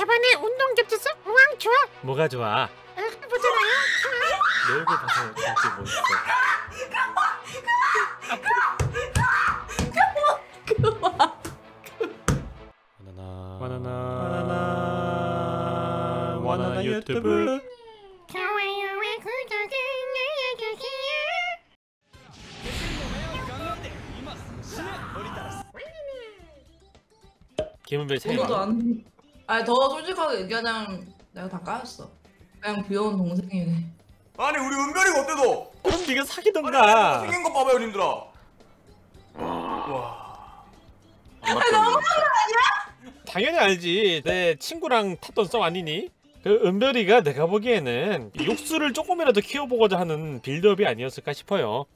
저번에 운동 겹쳤어? 우왕 좋아. 뭐가 좋아? 아, 보잖아요. 내 얼굴 봐서 그렇게 뭐 있어? 바나나 바나나 바나나 유튜브 좋아요와 구독을 눌러주세요. 김은별 새 이거도 안. 아니 더 솔직하게 얘기하자면 내가 다 까였어. 그냥 귀여운 동생이네. 아니 우리 은별이가 어때도? 그럼 네가 아니 사귀던가 생긴 거 봐봐요 님들아 와 당연히 알지 내 친구랑 탔던 썸 아니니? 그 은별이가 내가 보기에는 육수를 조금이라도 키워보고자 하는 빌드업이 아니었을까 싶어요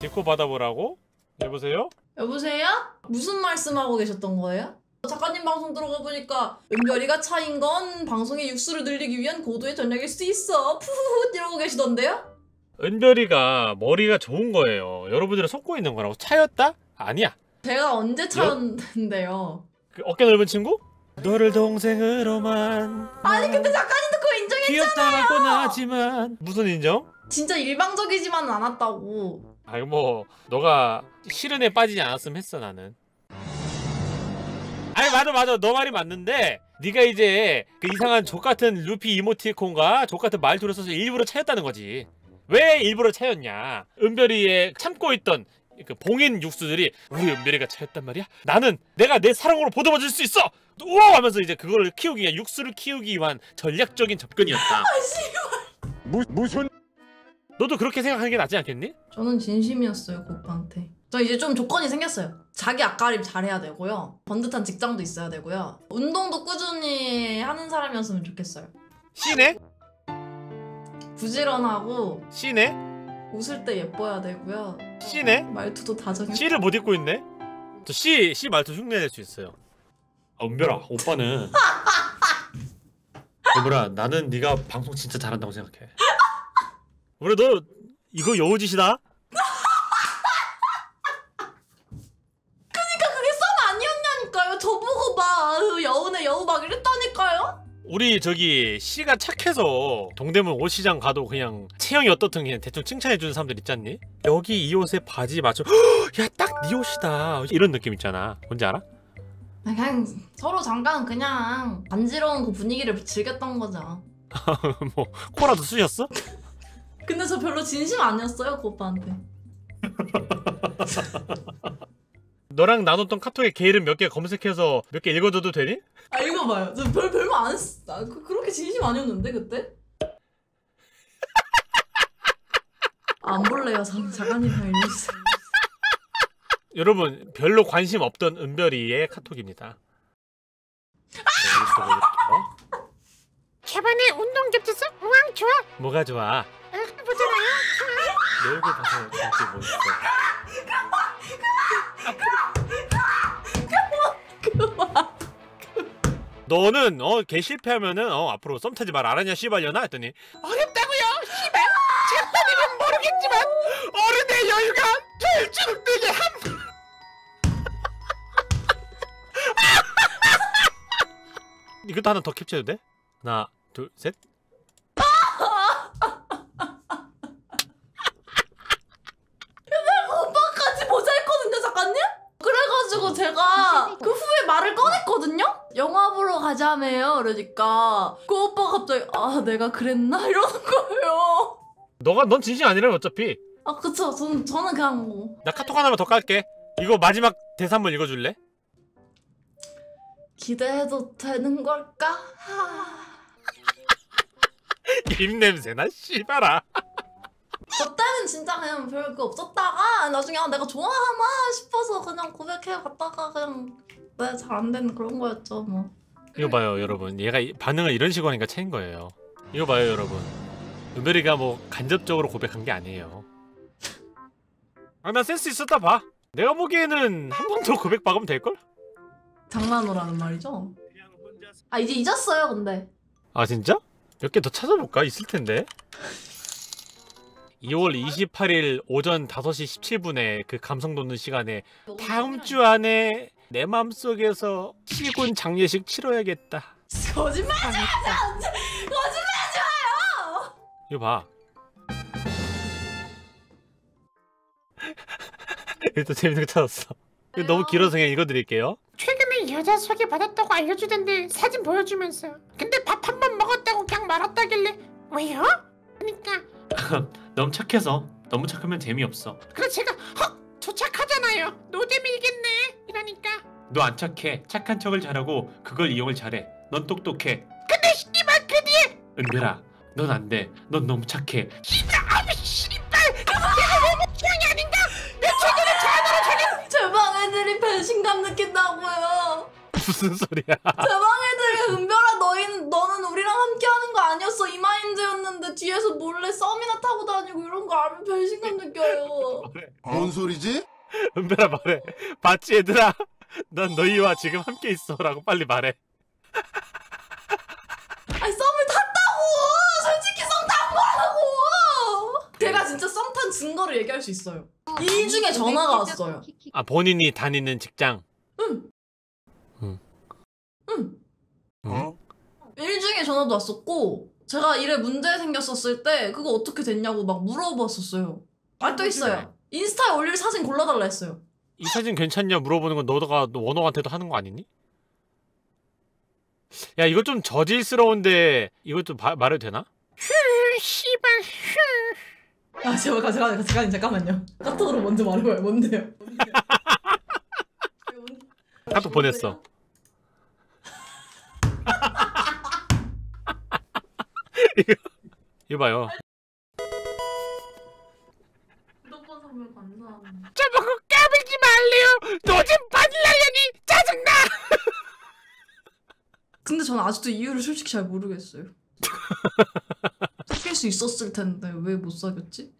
디코 받아보라고? 여보세요? 여보세요? 무슨 말씀하고 계셨던 거예요? 작가님 방송 들어가 보니까 은별이가 차인 건 방송의 육수를 늘리기 위한 고도의 전략일 수 있어. 푸후 이러고 계시던데요? 은별이가 머리가 좋은 거예요 여러분들은 속고 있는 거라고 차였다? 아니야 제가 언제 차였는데요? 그 어깨 넓은 친구? 너를 동생으로만 아니 근데 작가님도 그거 인정해. 귀엽다고는 하지만 무슨 인정? 진짜 일방적이지만은 않았다고. 아니 뭐 너가 실은에 빠지지 않았으면 했어 나는 아니 맞아 맞아. 너 말이 맞는데 네가 이제 그 이상한 족같은 루피 이모티콘과 족같은 말투를 써서 일부러 차였다는 거지. 왜 일부러 차였냐? 은별이의 참고 있던 그 봉인 육수들이 우리 은별이가 차였단 말이야? 나는 내가 내 사랑으로 보듬어 줄 수 있어! 우와! 하면서 이제 그걸 키우기 위한 육수를 키우기 위한 전략적인 접근이었다. 무, 무슨 너도 그렇게 생각하는 게 낫지 않겠니? 저는 진심이었어요 그 오빠한테. 저 이제 좀 조건이 생겼어요. 자기 앞가림 잘해야 되고요. 번듯한 직장도 있어야 되고요. 운동도 꾸준히 하는 사람이었으면 좋겠어요. 씨네? 부지런하고 씨네? 웃을 때 예뻐야 되고요. 씨네? 말투도 다정해. C를 못 읽고 있네. 저 C C 말투 흉내 낼 수 있어요. 아, 은별아, 오빠는 은별아, 나는 네가 방송 진짜 잘한다고 생각해. 우리 너 이거 여우짓이다. 그러니까 그게 썸 아니었냐니까요. 저보고 막 아유, 여우네 여우 막 이랬다니까요. 우리 저기 C가 착해서 동대문 옷시장 가도 그냥 체형이 어떻든 그냥 대충 칭찬해 주는 사람들 있잖니? 여기 이 옷에 바지 맞춰. 야, 딱 네 옷이다. 이런 느낌 있잖아. 뭔지 알아? 그냥 서로 잠깐 그냥 간지러운 그 분위기를 즐겼던 거죠. 뭐 코라도 쑤셨어? 근데 저 별로 진심 아니었어요 그 오빠한테. 너랑 나눴던 카톡에 걔 이름 몇 개 검색해서 몇 개 읽어줘도 되니? 아 이거 봐요. 저 별 별말 안 했어. 아, 그, 그렇게 진심 아니었는데 그때? 아, 안 볼래요. 작가님이랑 읽어주세요. 여러분 별로 관심 없던 은별이의 카톡입니다. 네. 저번에 운동 겹쳤어? 우왕 좋아. 뭐가 좋아? 아, 보잖아요. 내 얼굴 봐서 그렇게 뭐 있어? 너는 어 개 실패하면은 어 앞으로 썸 타지 말 알았냐 씨발려나 했더니 어렵다고요. 씨발. 제빠님은 모르겠지만 어른의 여유가 될줄 되게 함. 이것도 하나 더 캡처해도 돼? 하나 둘 셋. 오빠까지 모자했거든요, 작가님? 그래가지고 제가 그 후에 말을 꺼냈거든요? 영화 보러 가자며요. 그러니까 그 오빠 갑자기 아 내가 그랬나 이러는 거예요. 너가 넌 진심 아니라면 어차피 아 그쵸. 저는 저는 그냥 뭐 나 카톡 하나만 더 깔게. 이거 마지막 대사 한번 읽어줄래? 기대해도 되는 걸까? 하... 입냄새나 씨발아. 저 때는 진짜 그냥 별거 없었다가 나중에 아, 내가 좋아하나 싶어서 그냥 고백해 갔다가 그냥 네, 잘안 되는 그런 거였죠 뭐. 이거 봐요 여러분 얘가 이- 반응을 이런 식으로 하니까 체인 거예요 이거 봐요 여러분 은별이가 뭐 간접적으로 고백한 게 아니에요 아 나 센스 있었다 봐 내가 보기에는 한 번 더 고백 박으면 될걸? 장난으로라는 말이죠. 아 이제 잊었어요 근데. 아 진짜? 몇 개 더 찾아볼까? 있을 텐데 2월 28일 오전 5시 17분에 그 감성 돋는 시간에 다음 주 안에 내 맘속에서 시군 장례식 치러야겠다. 거짓말 하지 마! 거짓말 하지 마요! 이거 봐. 일단 재밌는 거 찾았어. 이거 너무 길어서 그냥 읽어드릴게요. 최근에 여자 소개 받았다고 알려주던데 사진 보여주면서. 근데 밥 한 번 먹었다고 그냥 말았다길래. 왜요? 그러니까. 너무 착해서. 너무 착하면 재미없어. 그래서 제가 헉 도착하잖아요. 노잼 일겠네. 이러니까. 너 안 착해. 착한 척을 잘하고 그걸 이용을 잘해. 넌 똑똑해. 근데 씨발 그 뒤에 은별아 넌 안 돼. 넌 너무 착해. 씨발 아우 씨발. 내가 너무 취향이 아닌가? 내 최근에 전화로 자기 제방 애들이 배신감 느낀다고요. 무슨 소리야? 제방 애들이 은별아 너희는 너는 우리랑 함께하는 거 아니었어? 이 마인드였는데 뒤에서 몰래 썸이나 타고 다니고 이런 거 알면 배신감 느껴요. 뭔 소리지? 은별아 말해 봤지 얘들아 난 너희와 지금 함께 있어라고 빨리 말해 아니 썸을 탔다고! 솔직히 썸 탄 거라고! 제가 진짜 썸 탄 증거를 얘기할 수 있어요. 일 중에 전화가 왔어요. 아 본인이 다니는 직장 응. 응. 응. 어? 일 중에 전화도 왔었고 제가 일에 문제 생겼었을 때 그거 어떻게 됐냐고 막 물어봤었어요. 아또 있어요. 인스타에 올릴 사진 골라달라 했어요. 이 사진 괜찮냐 물어보는 건 너가 너 원호한테도 하는 거 아니니? 야 이거 좀 저질스러운데 이거 좀 바- 말해도 되나? 휴 씨발 휴아 제가 잠깐 잠깐 잠깐만요. 카톡으로 먼저 말해봐요. 뭔데요? 카톡 보냈어. 이거 봐요 구독권 선물 감사합니다. 저보고 까불지 말래요 노잼 바닐라려니 짜증나 근데 저는 아직도 이유를 솔직히 잘 모르겠어요. 사귈 수 있었을 텐데 왜 못 사귀었지?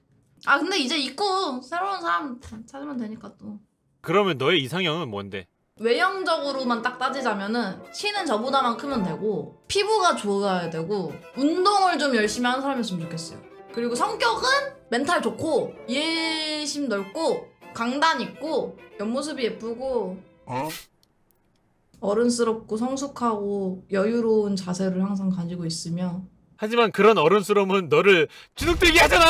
아 근데 이제 있고 새로운 사람 찾으면 되니까 또 그러면 너의 이상형은 뭔데? 외형적으로만 딱 따지자면은 키는 저보다만 크면 되고 피부가 좋아야 되고 운동을 좀 열심히 하는 사람이었으면 좋겠어요. 그리고 성격은 멘탈 좋고 이해심 넓고 강단 있고 옆모습이 예쁘고 어? 어른스럽고 성숙하고 여유로운 자세를 항상 가지고 있으며 하지만 그런 어른스러움은 너를 주눅들게 하잖아!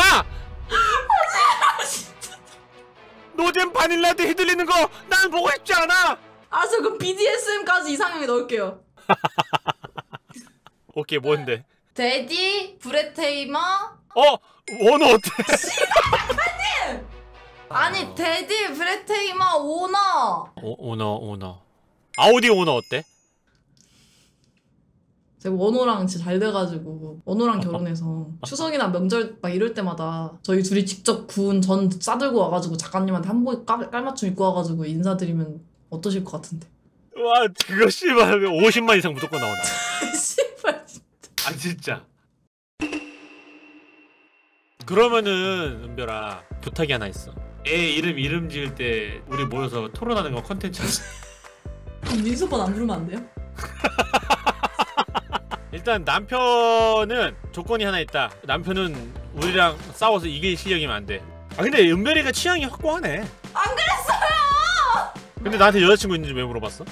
노잼 바닐라한테 휘둘리는 거 난 보고 싶지 않아! 알았어 그럼 BDSM까지 이상형에 넣을게요 오케이 뭔데? 데디 브레테이머 어? 원호 어때? 아니 데디 브레테이머 오너 오, 오너 오너 아우디 오너 어때? 제가 원호랑 진짜 잘 돼가지고 원호랑 결혼해서 추석이나 명절 막 이럴 때마다 저희 둘이 직접 구운 전 싸들고 와가지고 작가님한테 한복 깔- 깔맞춤 입고 와가지고 인사드리면 어떠실 것 같은데? 와 그거 씨발. 50만 이상 무조건 나온다. 씨발 아 진짜. 그러면은 은별아 부탁이 하나 있어. 애 이름 이름 지을 때 우리 모여서 토론하는 거 컨텐츠 오빠 안 부르면 안 돼요? 일단 남편은 조건이 하나 있다. 남편은 우리랑 싸워서 이길 실력이면 안돼. 아 근데 은별이가 취향이 확고하네. 안 그랬어요! 근데 나한테 여자친구 있는지 왜 물어봤어?